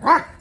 Rock!